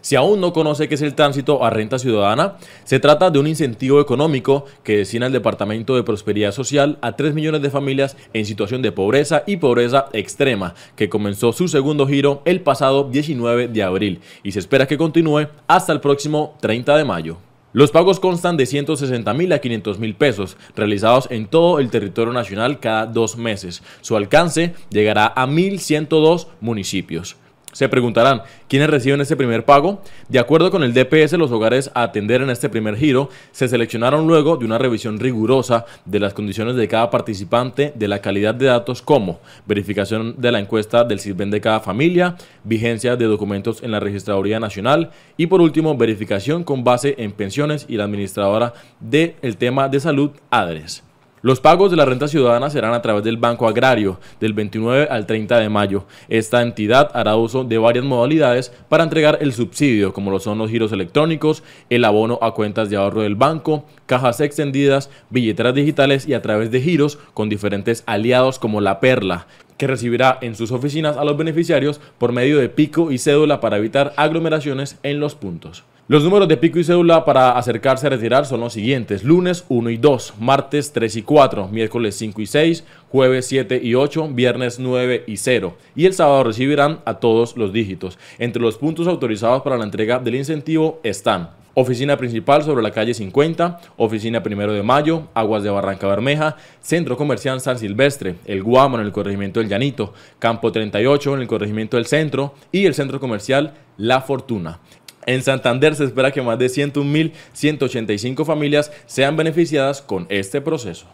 Si aún no conoce qué es el tránsito a renta ciudadana, se trata de un incentivo económico que destina el Departamento de Prosperidad Social a 3 millones de familias en situación de pobreza y pobreza extrema, que comenzó su segundo giro el pasado 19 de abril y se espera que continúe hasta el próximo 30 de mayo. Los pagos constan de 160 mil a 500 mil pesos, realizados en todo el territorio nacional cada dos meses. Su alcance llegará a 1.102 municipios. Se preguntarán, ¿quiénes reciben este primer pago? De acuerdo con el DPS, los hogares a atender en este primer giro se seleccionaron luego de una revisión rigurosa de las condiciones de cada participante, de la calidad de datos como verificación de la encuesta del CISBEN de cada familia, vigencia de documentos en la Registraduría Nacional y por último verificación con base en pensiones y la administradora del tema de salud ADRES. Los pagos de la renta ciudadana serán a través del Banco Agrario del 29 al 30 de mayo. Esta entidad hará uso de varias modalidades para entregar el subsidio, como lo son los giros electrónicos, el abono a cuentas de ahorro del banco, cajas extendidas, billeteras digitales y a través de giros con diferentes aliados como La Perla, que recibirá en sus oficinas a los beneficiarios por medio de pico y cédula para evitar aglomeraciones en los puntos. Los números de pico y cédula para acercarse a retirar son los siguientes. Lunes 1 y 2, martes 3 y 4, miércoles 5 y 6, jueves 7 y 8, viernes 9 y 0. Y el sábado recibirán a todos los dígitos. Entre los puntos autorizados para la entrega del incentivo están Oficina principal sobre la calle 50, Oficina Primero de Mayo, Aguas de Barranca Bermeja, Centro Comercial San Silvestre, El Guamo en el corregimiento del Llanito, Campo 38 en el corregimiento del Centro y el Centro Comercial La Fortuna. En Santander se espera que más de 101.185 familias sean beneficiadas con este proceso.